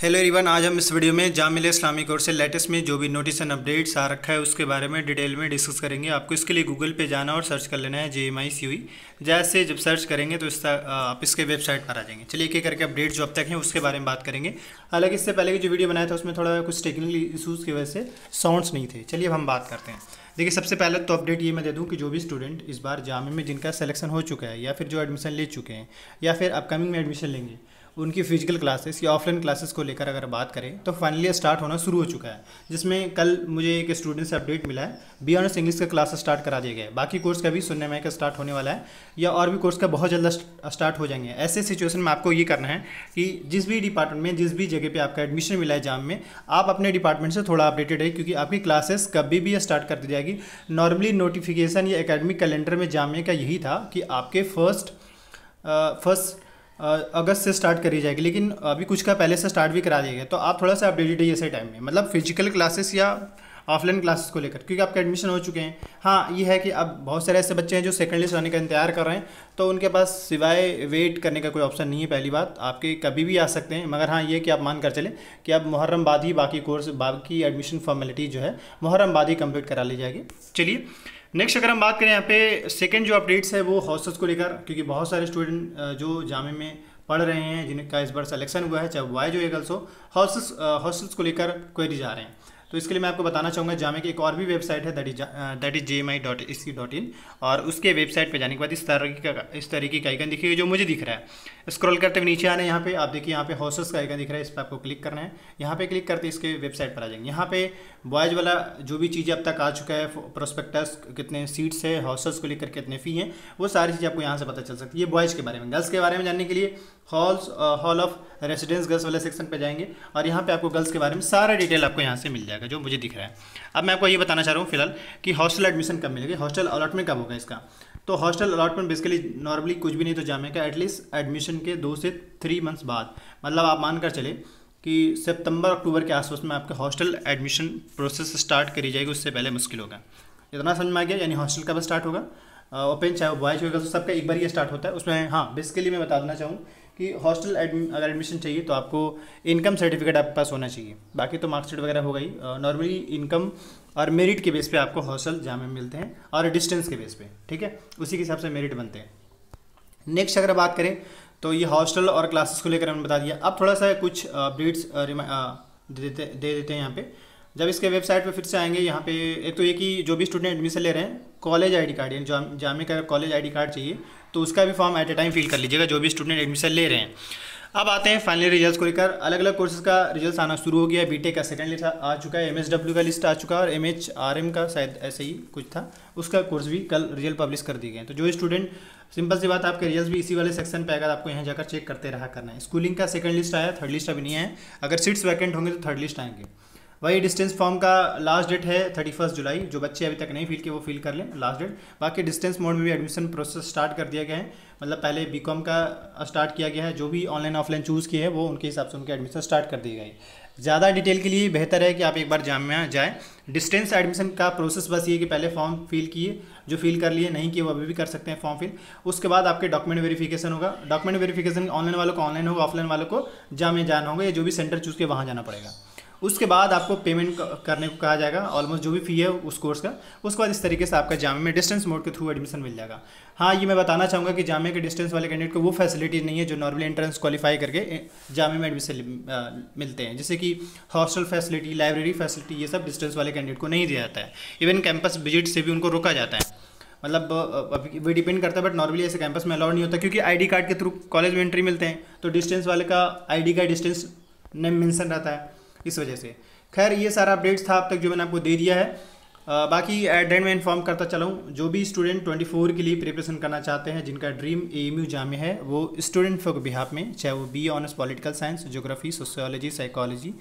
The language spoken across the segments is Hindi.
हेलो एवरीवन आज हम इस वीडियो में जामिल इस्लामी कोर्स से लेटेस्ट में जो भी नोटिस एंड अपडेट्स आ रखा है उसके बारे में डिटेल में डिस्कस करेंगे। आपको इसके लिए गूगल पे जाना और सर्च कर लेना है जे एम आई सी हुई जैसे जब सर्च करेंगे तो इसका आप इसके वेबसाइट पर आ जाएँगे। चलिए एक एक करके अपडेट जो अब तक हैं उसके बारे में बात करेंगे। हालाँकि इससे पहले की जो वीडियो बनाया था उसमें थोड़ा कुछ टेक्निकल इशूज़ की वजह से साउंड्स नहीं थे। चलिए अब हम बात करते हैं। देखिए, सबसे पहले तो अपडेट ये मैं दे दूँ कि जो भी स्टूडेंट इस बार जामे में जिनका सिलेक्शन हो चुका है या फिर जो एडमिशन ले चुके हैं या फिर अपकमिंग में एडमिशन लेंगे उनकी फ़िज़िकल क्लासेस या ऑफलाइन क्लासेस को लेकर अगर बात करें तो फाइनली स्टार्ट होना शुरू हो चुका है। जिसमें कल मुझे एक स्टूडेंट से अपडेट मिला है। बी ऑनर्स इंग्लिश का क्लास स्टार्ट करा दिया गया है। बाकी कोर्स का भी सुनने में का स्टार्ट होने वाला है या और भी कोर्स का बहुत जल्द स्टार्ट हो जाएँगे। ऐसे सिचुएशन में आपको ये करना है कि जिस भी डिपार्टमेंट में, जिस भी जगह पर आपका एडमिशन मिला है जाम में, आप अपने डिपार्टमेंट से थोड़ा अपडेटेड है क्योंकि आपकी क्लासेस कभी भी स्टार्ट कर दी जाएगी। नॉर्मली नोटिफिकेशन या एकेडमिक कैलेंडर में जामे का यही था कि आपके फ़र्स्ट फ़र्स्ट अगस्त से स्टार्ट करी जाएगी, लेकिन अभी कुछ का पहले से स्टार्ट भी करा दिया गया तो आप थोड़ा सा अपडेटेड है ऐसे टाइम में। मतलब फ़िज़िकल क्लासेस या ऑफलाइन क्लासेस को लेकर, क्योंकि आपके एडमिशन हो चुके हैं। हाँ ये है कि अब बहुत सारे ऐसे बच्चे हैं जो सेकेंड लिस्ट आने का इंतज़ार कर रहे हैं तो उनके पास सिवाय वेट करने का कोई ऑप्शन नहीं है, पहली बात। आपके कभी भी आ सकते हैं, मगर हाँ ये कि आप मान कर चलें कि अब मुहर्रम बाद ही बाकी कोर्स बाकी एडमिशन फॉर्मेलिटी जो है मुहर्रम बाद ही कंप्लीट करा ली जाएगी। चलिए नेक्स्ट अगर हम बात करें यहाँ पे सेकेंड जो अपडेट्स है वो हॉस्टल्स को लेकर, क्योंकि बहुत सारे स्टूडेंट जो जामे में पढ़ रहे हैं, जिनका इस बार सिलेक्शन हुआ है, चाहे बॉयज़ जो गर्ल्स हो हॉस्टल्स हॉस्टल्स को लेकर क्वेरीज आ रहे हैं। तो इसके लिए मैं आपको बताना चाहूँगा जामे की एक और भी वेबसाइट है that is that is J M I dot E C dot in और उसके वेबसाइट पे जाने के बाद इस तरीके का इस तरीके का आइकन दिखेगा जो मुझे दिख रहा है। स्क्रॉल करते हुए नीचे आना है यहाँ पे, आप देखिए यहाँ पे हॉस्टल्स का आइकन दिख रहा है, इस पर आपको क्लिक करना है। यहाँ पे क्लिक करते इसके वेबसाइट पर आ जाएँगे। यहाँ पे बॉयज़ वाला जो भी चीज़ें अब तक आ चुका है प्रोस्पेक्टस कितने सीट्स है हॉस्टल्स को लेकर कितने फ़ी हैं, वो सारी चीज़ें आपको यहाँ से पता चल सकती है। बॉयज़ के बारे में गर्ल्स के बारे में जानने के लिए halls hall of residence girls वाले सेक्शन पे जाएँगे और यहाँ पे आपको गर्ल्स के बारे में सारा डिटेल आपको यहाँ से मिल जाएगा, जो मुझे दिख रहा है। अब मैं आपको ये बताना चाह रहा हूँ फ़िलहाल कि हॉस्टल एडमिशन कब मिलेगी? हॉस्टल अलॉटमेंट कब होगा इसका? तो हॉस्टल अलॉटमेंट बेसिकली नॉर्मली कुछ भी नहीं तो जामे का एटलीस्ट एडमिशन के दो से थ्री मंथ्स बाद। मतलब आप मान कर चले कि सितंबर, अक्टूबर के आसपास में आपके हॉस्टल एडमिशन प्रोसेस स्टार्ट करी जाएगी, उससे पहले मुश्किल होगा। इतना समझ में आ गया? यानी हॉस्टल कब स्टार्ट होगा? ओपन चाहे बॉयज़ होगा तो सबका एक बार ये स्टार्ट होता है। उसमें हाँ बेसिकली मैं बता देना चाहूँ कि हॉस्टल अगर एडमिशन चाहिए तो आपको इनकम सर्टिफिकेट आपके पास होना चाहिए। बाकी तो मार्कशीट वगैरह हो गई। नॉर्मली इनकम और मेरिट के बेस पे आपको हॉस्टल जामे मिलते हैं और डिस्टेंस के बेस पे, ठीक है? उसी के हिसाब से मेरिट बनते हैं। नेक्स्ट अगर बात करें तो ये हॉस्टल और क्लासेस को लेकर हमने बता दिया। अब थोड़ा सा कुछ अपडेट्स दे देते दे देते हैं यहाँ पे। जब इसके वेबसाइट पे फिर से आएँगे यहाँ पे एक तो ये कि जो भी स्टूडेंट एडमिशन ले रहे हैं कॉलेज आईडी कार्ड यानी जाम, का कॉलेज आईडी कार्ड चाहिए तो उसका भी form at a time fill कर लीजिएगा जो भी स्टूडेंट एडमिशन ले रहे हैं। अब आते हैं फाइनल रिजल्ट्स को लेकर। अलग अलग कोर्सेज का रिज़ल्ट आना शुरू हो गया बीटेक का सेकंड लिस्ट आ चुका है एमएसडब्ल्यू का लिस्ट आ चुका है और एमएचआरएम का शायद ऐसे ही कुछ था उसका कोर्स भी कल रिज़ल्ट पब्लिश कर दिए गए तो जो स्टूडेंट सिंपल सी बात आपके रिज़ल्ट भी इसी वाले सेक्शन पे अगर आपको यहाँ जाकर चेक करते रहा करना है। स्कूलिंग का सेकंड लिस्ट आया थर्ड लिस्ट अभी नहीं है। अगर सीट्स वैकेंट होंगे तो थर्ड लिस्ट आएँगे। वही डिस्टेंस फॉर्म का लास्ट डेट है थर्टी फ़र्स्ट जुलाई, जो बच्चे अभी तक नहीं फिल किए, वो फिल कर लें लास्ट डेट बाकी डिस्टेंस मोड में भी एडमिशन प्रोसेस स्टार्ट कर दिया गया है। मतलब पहले बी कॉम का स्टार्ट किया गया है, जो भी ऑनलाइन ऑफलाइन चूज़ किए हैं, वो उनके हिसाब से उनके एडमिशन स्टार्ट कर दिए गई ज़्यादा डिटेल के लिए बेहतर है कि आप एक बार जामिया जाएँ। डिस्टेंस एडमिशन का प्रोसेस बस ये कि पहले फॉर्म फिल किए, जो फिल कर लिए, नहीं किए, वो अभी भी कर सकते हैं फॉर्म फिल उसके बाद आपके डॉक्यूमेंट वेरिफिकेशन होगा। डॉक्यूमेंट वेरिफिकेशन ऑनलाइन वालों को ऑनलाइन होगा ऑफलाइन वालों को जामिया जाना होगा। या जो भी सेंटर चूज़ के वहाँ जाना पड़ेगा। उसके बाद आपको पेमेंट करने को कहा जाएगा ऑलमोस्ट जो भी फ़ी है उस कोर्स का, उसके बाद इस तरीके से आपका जामे में डिस्टेंस मोड के थ्रू एडमिशन मिल जाएगा। हाँ ये मैं बताना चाहूँगा कि जामे के डिस्टेंस वाले कैंडिडेट को वो फैसिलिटी नहीं है जो नॉर्मली एंट्रेंस क्वालिफाई करके जामे में एडमिशन मिलते हैं। जैसे कि हॉस्टल फैसिलिटी लाइब्रेरी फैसिलिटी ये सब डिस्टेंस वाले कैंडिडेट को नहीं दिया जाता है। इवन कैंपस विज़िट से भी उनको रोका जाता है। मतलब अभी वो डिपेंड करता है बट नॉर्मली ऐसे कैंपस में अलाउड नहीं होता, क्योंकि आईडी कार्ड के थ्रू कॉलेज में एंट्री मिलते हैं। तो डिस्टेंस वाले का आईडी का डिस्टेंस नेम मेंशन रहता है। इस वजह से। खैर ये सारा अपडेट्स था अब तक जो मैंने आपको दे दिया है। आ, बाकी एट एंड में इन्फॉर्म करता चलाऊँ जो भी स्टूडेंट 24 के लिए प्रिपरेशन करना चाहते हैं जिनका ड्रीम ए एम यू जामे है वो स्टूडेंट फॉर बिहाफ में चाहे वो B honours political science geography sociology psychology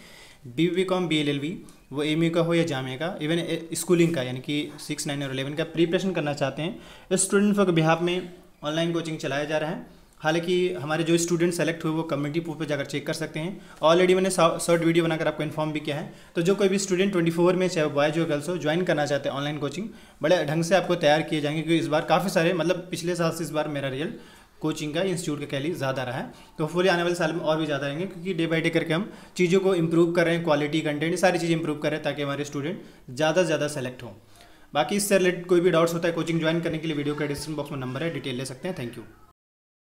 B B com B L L B वो एम यू का हो या जामे का इवन स्कूलिंग का यानी कि सिक्स नाइन और इलेवन का प्रिपरेशन करना चाहते हैं स्टूडेंट फॉर बिहाफ में ऑनलाइन कोचिंग चलाया जा रहा है। हालाँकि हमारे जो स्टूडेंट सेलेक्ट हुए, वो कम्युनिटी पोस्ट पर जाकर चेक कर सकते हैं। ऑलरेडी मैंने शॉर्ट वीडियो बनाकर आपको इन्फॉर्म भी किया है। तो जो कोई भी स्टूडेंट 24 में, चाहे बॉयज़ हो गर्ल्स हो ज्वाइन करना चाहते हैं ऑनलाइन कोचिंग बड़े ढंग से आपको तैयार किए जाएँगे, क्योंकि इस बार काफ़ी सारे मतलब पिछले साल से इस बार मेरा रिज़ल्ट कोचिंग का इंस्टीट्यूट का लीजिए ज़्यादा रहा है। तो फुली आने वाले साल में और भी ज़्यादा रहेंगे क्योंकि डे बाई डे करके हम चीज़ों को इंप्रूव कर रहे हैं क्वालिटी कंटेंट सारी चीज़ें इंप्रूव कर रहे हैं, ताकि हमारे स्टूडेंट ज़्यादा से ज़्यादा सेलेक्ट हों। बाकी इससे रिलेटेड कोई भी डाउट्स होता है कोचिंग ज्वाइन करने के लिए वीडियो का डिस्क्रिप्शन बॉक्स में नंबर है डिटेल ले सकते हैं। Thank you